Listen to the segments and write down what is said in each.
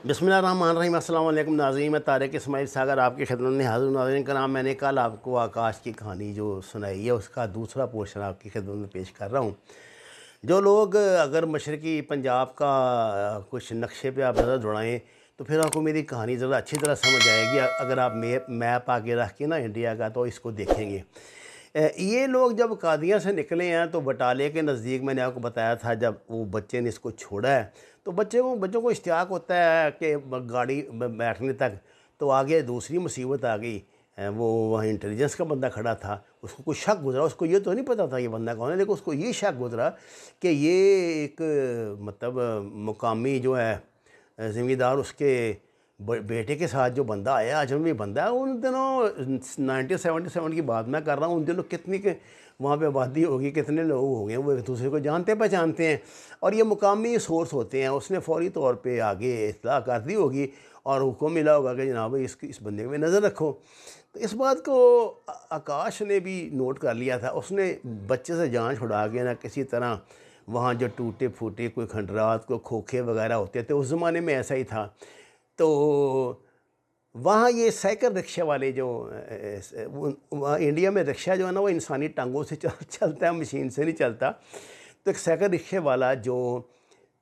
बसमीम अल्लाम नाजीन मैं तारक इसमाइल सागर, आपकी खदमत में हाजिर नाजरन का नाम मैंने कल आपको आकाश की कहानी जो सुनाई है, उसका दूसरा पोर्शन आपकी खदमत में पेश कर रहा हूँ। जो लोग अगर मशरक़ी पंजाब का कुछ नक्शे पे आप नज़र दौड़ाएँ तो फिर आपको मेरी कहानी ज़रा अच्छी तरह समझ आएगी। अगर आप मैप आगे रख के ना इंडिया का तो इसको देखेंगे। ये लोग जब कादियाँ से निकले हैं तो बटाले के नज़दीक मैंने आपको बताया था, जब वो बच्चे ने इसको छोड़ा है तो बच्चे को, बच्चों को इश्तियाक होता है कि गाड़ी बैठने तक तो आगे दूसरी मुसीबत आ गई। वो वहाँ इंटेलिजेंस का बंदा खड़ा था। उसको कुछ शक गुजरा, उसको ये तो नहीं पता था ये बंदा कौन है, लेकिन उसको ये शक गुजरा कि ये एक मतलब मुकामी जो है, ज़िम्मेदार उसके बेटे के साथ जो बंदा आया अजनबी बंदा है, उन दिनों नाइनटीन सेवेंटी सेवन की बात मैं कर रहा हूँ, उन दिनों कितनी के, वहाँ पे आबादी होगी, कितने लोग हो गए, वो एक दूसरे को जानते, पहचानते हैं। और ये मुकामी सोर्स होते हैं, उसने फौरी तौर पे आगे इतला कर दी होगी और हुक्म मिला होगा कि जनाब इस इस बंदे में नज़र रखो। तो इस बात को आकाश ने भी नोट कर लिया था, उसने बच्चे से जान छुड़ा के ना किसी तरह वहाँ जो टूटे फूटे कोई खंडरात, कोई खोखे वगैरह होते थे, उस ज़माने में ऐसा ही था। तो वहाँ ये साइकिल रिक्शे वाले जो वहाँ इंडिया में रिक्शा जो है ना वो इंसानी टांगों से चल, चलता है मशीन से नहीं चलता। तो एक साइकिल रिक्शे वाला जो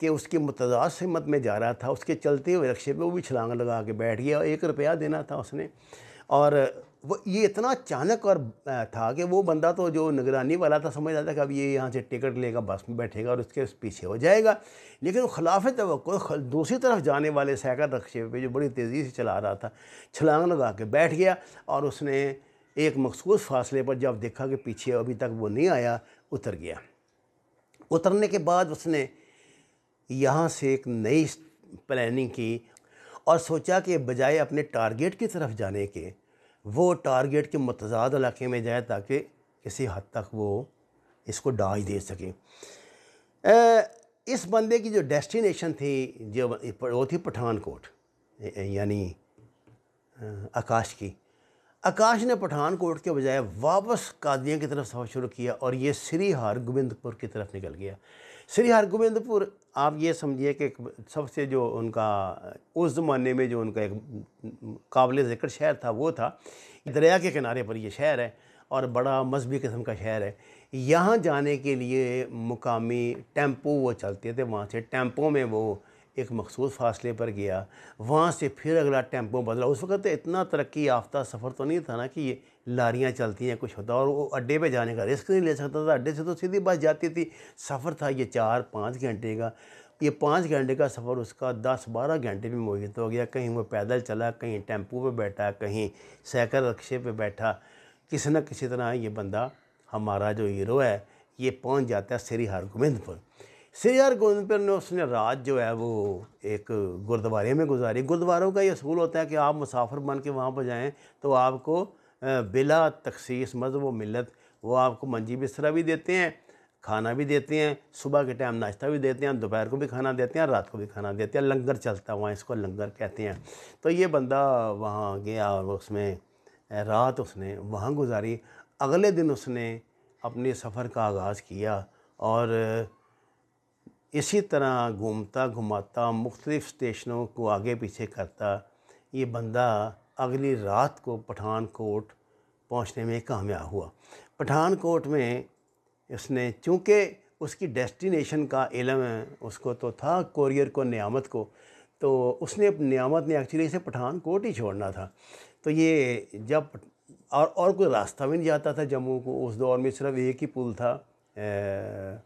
कि उसकी मतदाद सिमत में जा रहा था उसके चलते हुए रिक्शे पे वो भी छलांग लगा के बैठ गया एक रुपया देना था उसने। और वो ये इतना अचानक और था कि वो बंदा तो जो निगरानी वाला था, समझ था कि अब ये यहाँ से टिकट लेगा, बस में बैठेगा और उसके पीछे हो जाएगा। लेकिन खिलाफ तो दूसरी तरफ़ जाने वाले साइकिल रक्शे पे जो बड़ी तेज़ी से चला रहा था, छलांग लगा के बैठ गया और उसने एक मखसूस फासले पर जब देखा कि पीछे अभी तक वो नहीं आया, उतर गया। उतरने के बाद उसने यहाँ से एक नई प्लानिंग की और सोचा कि बजाय अपने टारगेट की तरफ़ जाने के वो टारगेट के मतजाद इलाके में जाए ताकि किसी हद तक वो इसको डाज दे सकें। इस बंदे की जो डेस्टिनेशन थी, जो वो थी पठानकोट यानी आकाश की आकाश ने पठानकोट के बजाय वापस कादियाँ की तरफ़ सफ़र शुरू किया और ये श्री हार गोविंदपुर की तरफ़ निकल गया। श्री हरगोविंदपुर आप ये समझिए कि सबसे जो उनका, उस ज़माने में जो उनका एक काबिल ज़िक्र शहर था, वो था दरिया के किनारे पर ये शहर है और बड़ा मजहबी किस्म का शहर है। यहाँ जाने के लिए मुकामी टेंपो वो चलते थे, वहाँ से टेंपो में वो एक मखसूस फासले पर गया। वहाँ से फिर अगला टेंपो बदला। उस वक्त इतना तरक्की याफ्ता सफ़र तो नहीं था ना कि ये लारियाँ चलती हैं, कुछ होता और वो अड्डे पे जाने का रिस्क नहीं ले सकता था। अड्डे से तो सीधी बस जाती थी। सफ़र था ये चार पाँच घंटे का। ये पाँच घंटे का सफ़र उसका दस बारह घंटे में मोहित हो गया। कहीं वो पैदल चला, कहीं टेंपो पर बैठा, कहीं साइकिल रक्शे पर बैठा। किसी न किसी तरह ये बंदा हमारा जो हीरो है, ये पहुँच जाता है श्री हरगोबिंदपुर। श्री हरगोबिंदपुर ने उसने रात जो है वो एक गुरुद्वारे में गुजारी। गुरुद्वारों का ये असूल होता है कि आप मुसाफिर बन के वहाँ पर जाएँ तो आपको बिला तखसीस मज़हब व मिलत वो आपको मंजी बिस्तरा भी देते हैं, खाना भी देते हैं, सुबह के टाइम नाश्ता भी देते हैं, दोपहर को भी खाना देते हैं, रात को भी खाना देते हैं, लंगर चलता है वहाँ, इसको लंगर कहते हैं। तो ये बंदा वहाँ गया और उसमें रात उसने वहाँ गुजारी। अगले दिन उसने अपने सफ़र का आगाज़ किया और इसी तरह घूमता घुमाता मुख्तलिफ़ स्टेशनों को आगे पीछे करता ये बंदा अगली रात को पठानकोट पहुँचने में कामयाब हुआ। पठानकोट में उसने चूँकि उसकी डेस्टिनेशन का इलम उसको तो था कोरियर को नियामत को तो उसने नियामत ने एक्चुअली इसे पठानकोट ही छोड़ना था। तो ये जब और और कोई रास्ता भी नहीं जाता था जम्मू को उस दौर में सिर्फ़ एक ही पुल था ए,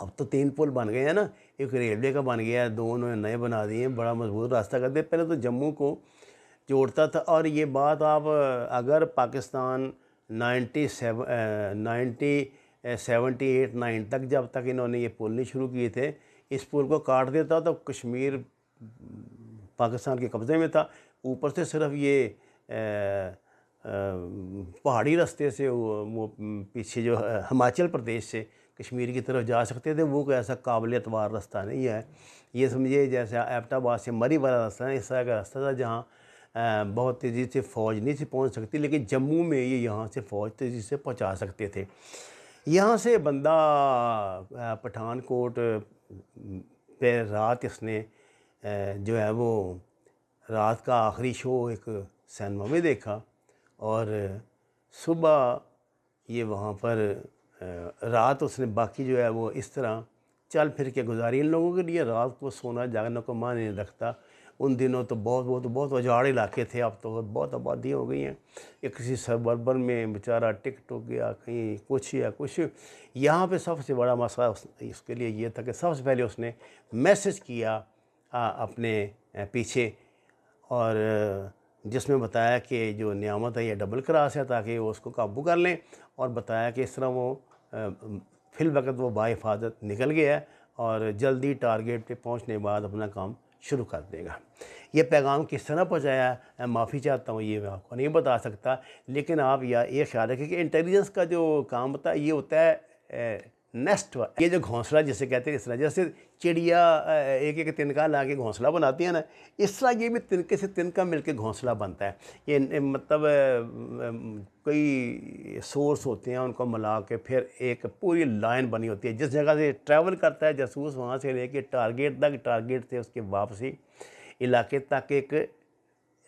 अब तो तीन पुल बन गए हैं ना। एक रेलवे का बन गया है दो उन्होंने नए बना दिए हैं बड़ा मज़बूत रास्ता कर दिया। पहले तो जम्मू को जोड़ता था और ये बात आप, अगर Pakistan ninety seven ninety seventy eight, nine तक जब तक इन्होंने ये पुल नहीं शुरू किए थे, इस पुल को काट देता तो कश्मीर, पाकिस्तान के कब्ज़े में था। ऊपर से सिर्फ़ ये पहाड़ी रास्ते से वो वो पीछे जो हिमाचल प्रदेश से कश्मीर की तरफ़ जा सकते थे, वो कोई ऐसा काबिल एतवार रास्ता नहीं है। ये समझिए, जैसे एबटाबाद से मरी वाला रास्ता है, इस तरह का रास्ता था जहाँ बहुत तेज़ी से फ़ौज नहीं से पहुँच सकती, लेकिन जम्मू में ये यहाँ से फ़ौज तेज़ी से पहुँचा सकते थे। यहाँ से बंदा पठानकोट पे रात इसने जो है वो, रात का आखिरी शो एक सैनमा में देखा। और सुबह ये वहाँ पर रात उसने बाकी जो है वो इस तरह चल फिर के गुजारी। इन लोगों के लिए रात को सोना जागना को मान नहीं रखता। उन दिनों तो बहुत बहुत बहुत उजाड़ इलाके थे। अब तो बहुत आबादी हो गई हैं। एक किसी सबरबन में बेचारा टिकट हो गया कहीं कुछ या कुछ। यहाँ पे सबसे बड़ा मसला उसके लिए ये था कि सबसे पहले उसने मैसेज किया आ, अपने पीछे। और जिसमें बताया कि जो नियामत है, ये डबल क्रास है ताकि वो उसको काबू कर लें और बताया कि इस तरह वो फिल वक्त वो बाहिफाजत निकल गया है और जल्दी टारगेट पे पहुँचने के बाद अपना काम शुरू कर देगा। ये पैगाम किस तरह पहुँचाया मैं माफ़ी चाहता हूँ, ये मैं आपको नहीं बता सकता, लेकिन आप या, ये ख्याल रखें कि इंटेलिजेंस का जो काम होता है, ये होता है नेस्ट ये जो घोंसला जिसे कहते हैं, इस तरह जैसे चिड़िया एक एक तिनका ला के घोंसला बनाती है ना, इस तरह ये भी तिनके से तिनका मिलके घोंसला बनता है। ये मतलब कई सोर्स होते हैं, उनको मिला के फिर एक पूरी लाइन बनी होती है। जिस जगह से ट्रैवल करता है जासूस, वहाँ से लेके टारगेट तक, टारगेट से उसके वापसी इलाके तक एक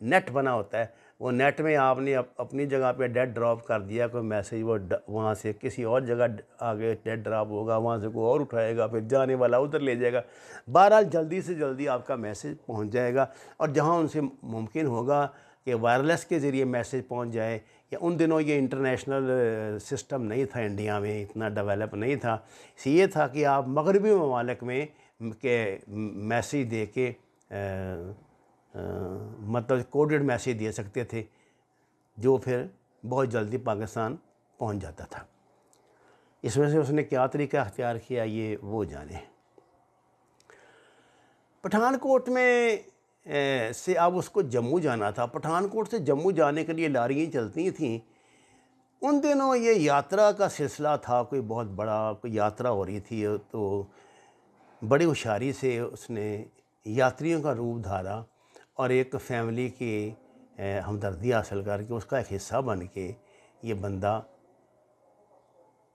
नेट बना होता है। वो नेट में आपने अप, अपनी जगह पे डेड ड्रॉप कर दिया कोई मैसेज वो वहाँ से किसी और जगह आगे डेड ड्रॉप होगा वहाँ से कोई और उठाएगा फिर जाने वाला उधर ले जाएगा। बहरहाल जल्दी से जल्दी आपका मैसेज पहुँच जाएगा और जहाँ उनसे मुमकिन होगा कि वायरलेस के ज़रिए मैसेज पहुँच जाए या उन दिनों ये इंटरनेशनल सिस्टम नहीं था इंडिया में इतना डेवलप नहीं था। ये था कि आप मगरबी ममालिक में के मैसेज दे के मतलब कोडेड मैसेज दे सकते थे जो फिर बहुत जल्दी पाकिस्तान पहुँच जाता था। इस वजह से उसने क्या तरीका अख्तियार किया ये वो जाने। पठानकोट में ए, से अब उसको जम्मू जाना था। पठानकोट से जम्मू जाने के लिए लारियाँ चलती थीं। उन दिनों ये यात्रा का सिलसिला था कोई बहुत बड़ा कोई यात्रा हो रही थी तो बड़ी होशियारी से उसने यात्रियों का रूप धारा और एक फैमिली की हमदर्दी हासिल करके उसका एक हिस्सा बन के ये बंदा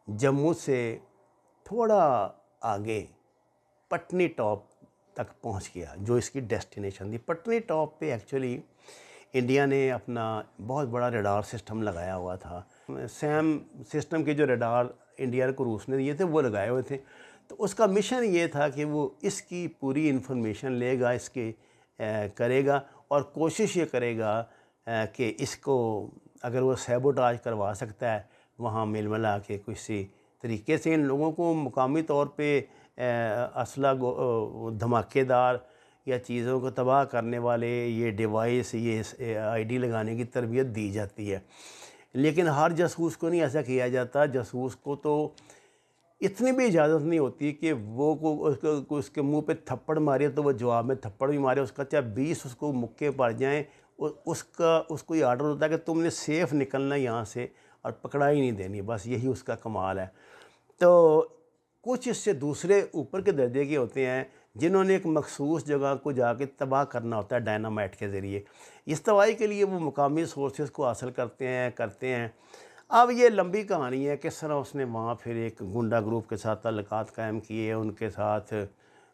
जम्मू से थोड़ा आगे पटनी टॉप तक पहुँच गया, जो इसकी डेस्टिनेशन थी। पटनी टॉप पे एक्चुअली इंडिया ने अपना बहुत बड़ा रेडार सिस्टम लगाया हुआ था। सैम सिस्टम के जो रेडार इंडिया को रूस ने दिए थे, वो लगाए हुए थे। तो उसका मिशन ये था कि वो इसकी पूरी इन्फॉर्मेशन लेगा, इसके करेगा और कोशिश ये करेगा कि इसको अगर वो सैबोटाज करवा सकता है, वहाँ मिल मिला के किसी तरीके से इन लोगों को मुकामी तौर पे असला धमाकेदार या चीज़ों को तबाह करने वाले ये डिवाइस, ये आईडी लगाने की तरबियत दी जाती है। लेकिन हर जासूस को नहीं ऐसा किया जाता। जासूस को तो इतनी भी इजाज़त नहीं होती कि वो को उसको उसके मुँह पे थप्पड़ मारे तो वो जवाब में थप्पड़ भी मारे, उसका चाहे बीस उसको मुक्के पड़ जाएँ उसका, उसको ये आर्डर होता है कि तुमने सेफ़ निकलना यहाँ से और पकड़ा ही नहीं देनी, बस यही उसका कमाल है। तो कुछ इससे दूसरे ऊपर के दर्जे के होते हैं जिन्होंने एक मखसूस जगह को जाके तबाह करना होता है डायनामाइट के ज़रिए। इस तबाही के लिए वो मुकामी सोर्सेज को हासिल करते हैं करते हैं। अब ये लंबी कहानी है, किस तरह उसने वहाँ फिर एक गुंडा ग्रुप के साथ तल्लक कायम किए, उनके साथ,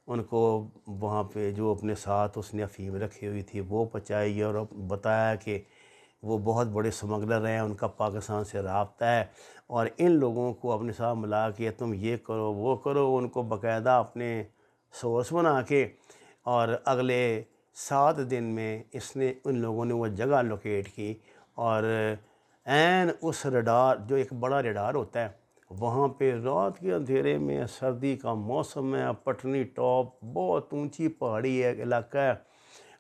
उनको वहाँ पे जो अपने साथ उसने अफीम रखी हुई थी, वो पचाई और बताया कि वो बहुत बड़े स्मगलर हैं, उनका पाकिस्तान से रबता है और इन लोगों को अपने साथ मिला के तुम ये करो, वो करो, उनको बाकायदा अपने सोर्स बना के और अगले सात दिन में इसने उन लोगों ने वो जगह लोकेट की और एन उस रडार, जो एक बड़ा रडार होता है, वहाँ पे रात के अंधेरे में, सर्दी का मौसम है, पटनी टॉप, बहुत ऊँची पहाड़ी है, इलाका है,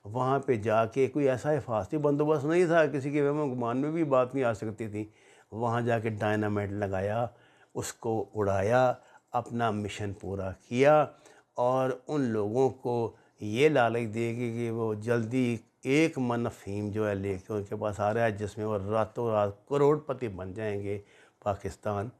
वहाँ पे जाके कोई ऐसा हिफाजती बंदोबस्त नहीं था, किसी के वह गुमान में भी बात नहीं आ सकती थी। वहाँ जाके डायनामाइट लगाया, उसको उड़ाया, अपना मिशन पूरा किया और उन लोगों को ये लालच देगी कि वो जल्दी एक मन अफीम जो है लेके उनके पास आ रहा है, जिसमें वो रातों रात करोड़पति बन जाएँगे। पाकिस्तान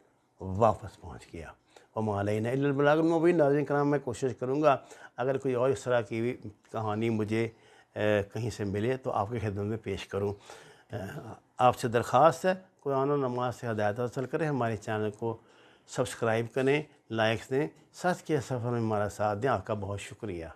वापस पहुँच गया। और भी नाजिन कराम, मैं कोशिश करूँगा, अगर कोई और इस तरह की भी कहानी मुझे कहीं से मिले तो आपके खिदमत में पेश करूँ। आपसे दरख्वास्त है, कुरान नमाज़ से हदायत हासिल करें। हमारे चैनल को सब्सक्राइब करें, लाइक्स दें। सच के सफ़र में हमारा साथ दें। आपका बहुत शुक्रिया।